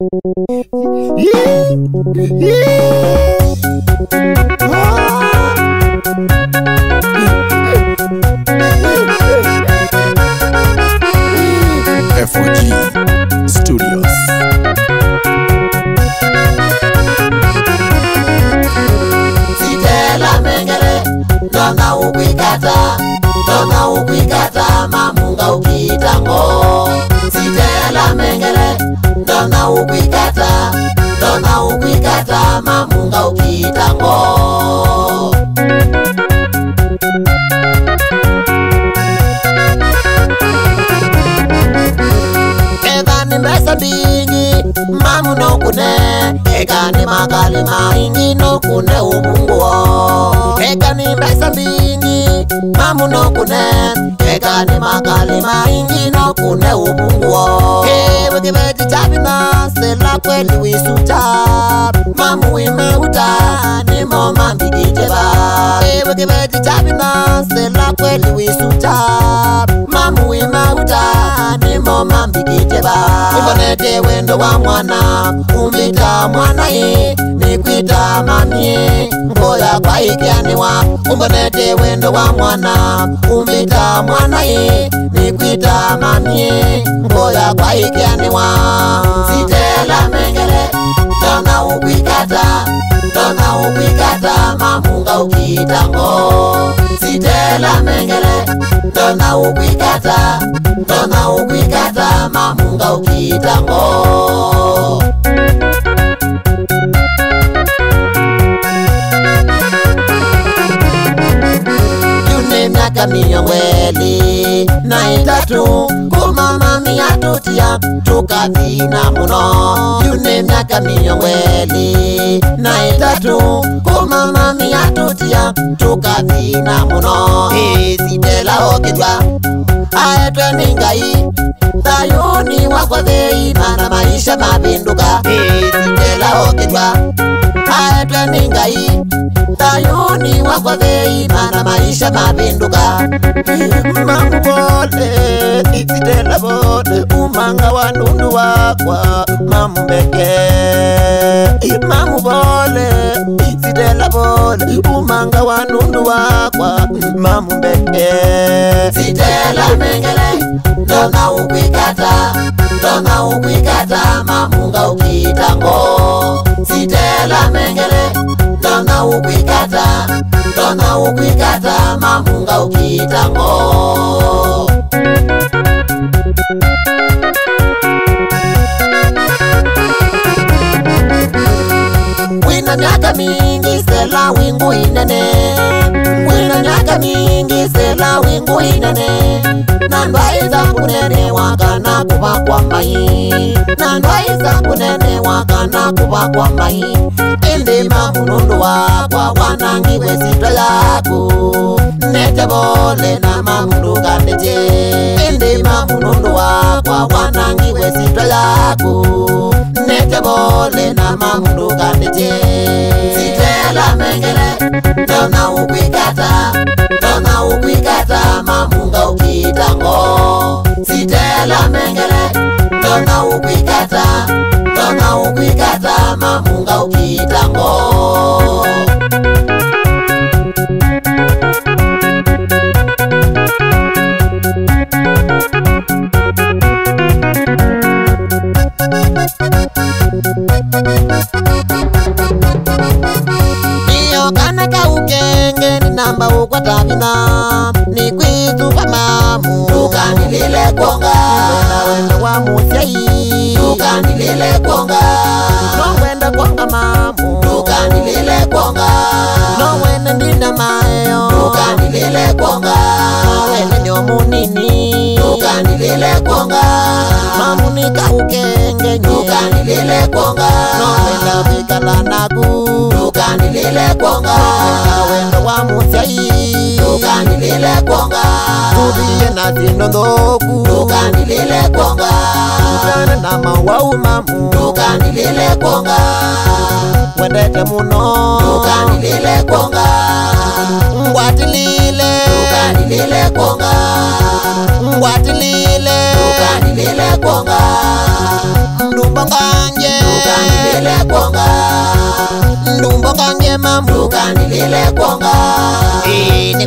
Yeah, yeah. Oh. FOG Studios Sitela mengere Dona ukwikata Dona ukwikata ukikata dona ukikata mamunga ukiita ngo ekanimesembingi mamu nokune ekanimakalimaingi nokune ubunguo ekanimesembingi mamunokune eka ni makali maingi nokune ubunguo kivukiveti chavina sela kweli wisuta mamuwime uta nimo mambikiteva kivukiveti chavina sela kweli wisuta mamuwime uta nimo mambikiteva ubonete wendo wa mwana umita mwanai nikwita mamie kwaikyaniwa umbonete wendo wa mwana umita mwanaye nikwita mamie mboya kwaikyaniwa sitela mengele tana ukwikata tana ukwikata mamunga ukitango sitela mengele tana ukwikata tana ukwikata mamunga ukitango jamii ya weli na itatu kumamamia tutia tukathina muno yune miaka miyo weli na itatu kumamamia tutia tukathina muno isitela okitwa aetwe ni ngai thayuni wakwa thiina na maisha mapinduka isitela okitwa aetwe ni ngai Sayuni wako vei mana maisha mapinduka Mangu bote ititela bote umanga wanundu wakwa mambeke Mangu bote ititela bote umanga wanundu wakwa mambeke Sitela mengele donga ukwikata donga ukwikata mamunga ukitango Sitela mengele ndona ukwikata ndona ukwikata mamunga ukitango wina myaka mingi sela wingu inene wina myaka mingi sela wingu inene nandwai zakunenewa kana kuva kwambai nandwai kunene wakana kuva mai ende mafunondo wakwa wanangi wesitwa yako netebolena mafundo kandeje ende mafunondo wakwa wanangi wesitwa yako netebolena mafundo kandeje sitela mengele nona ukwikata mama ni kwitu kwa mamu tukanilile kwonga wenda wa musyai tukanilile kwonga nowenda kwonga mamu tukanilile kwonga nowene ndina mayo tukanilile kwonga nowene nyomunini tukanilile kwonga mamu nikaukenge tukanilile kwonga nowenda kwikala naku tukanilile kwonga wenda wa musyai ndukandilile kwonga tulie na tino nthuku ndukandilile kwonga tukane na mawau mamu ndukandilile kwonga wendete muno ndukandilile kwonga ngwatilile ndukandilile kwonga ngwatilile ndukandilile kwonga ndumbo nganje ndukandilile kwonga ndumbo nganje mamu ndukandilile kwonga ini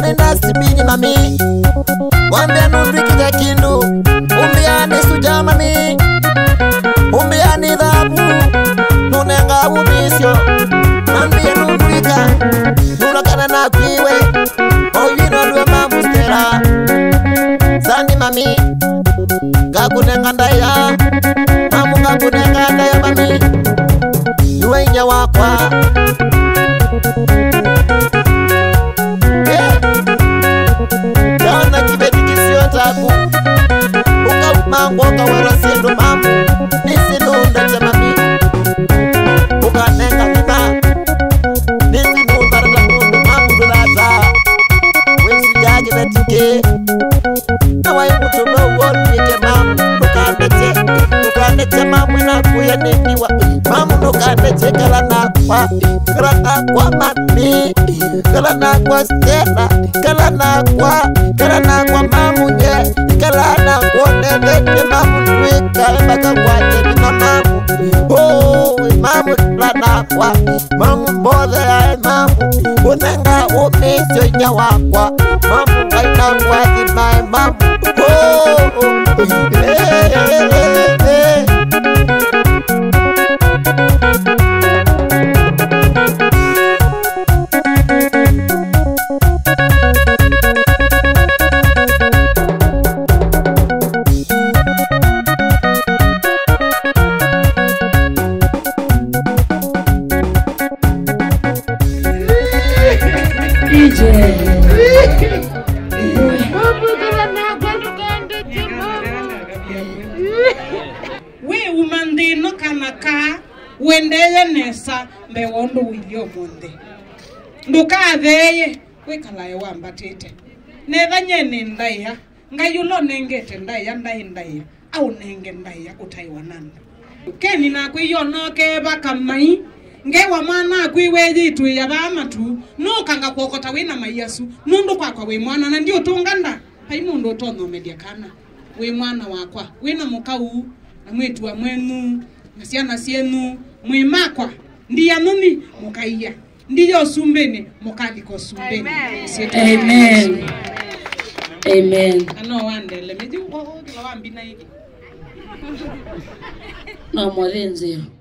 ndasiminyinami wambia nundwikinya kindu umbia ni sujamani umbia ni thabu nunenga umisyo nambia nundwika nunakana nakwiwe oyino ndue mamustera sandi mami ngakunenga ndaya mamu ngakunenga ndaya mami nuwe inya wakwa mango. Busca mango que ahora mambo. kuyenetsa mamwe nakuyeneniwa mamunokanetseka lanakwa kala nakwa mami kala nakwa stela kala nakwa kala nakwa mamunye kala nakwa nenete mamunuika emakakwate nina mamu oi mamu kala nakwa mamu mbolela e mamu unenga umisyo inya wakwa mamu kainakwa inae mamu oh, oh, hey, hey, hey. wiuma nthiĩno kana kaa wendee nesa mbeaũndũ wilyomonthi ndũkathee wikalaewambatĩte nethanyene ndaĩa ngai ula nengete ndaa ndaĩ ndaĩa aunenge ndaĩa kutaĩwa nanda keni nakwionokeevaka mai ngewa mwana akwĩwethĩtwe yathaa matu nokanga kuokota wĩna maiasu nundu kwakwa wĩ mwana na ndio tũnganda hai mundu ũtonyomeria kana wĩ mwana wakwa wĩna mũkau na mwĩtua mwenu na ciana cienu mwĩ makwa ndiya nuni mũkaiya ndiya ũcumbĩnĩ mũkathika amen amen ano wandele mĩthi kila wambina ĩgĩ no mwathe nzeo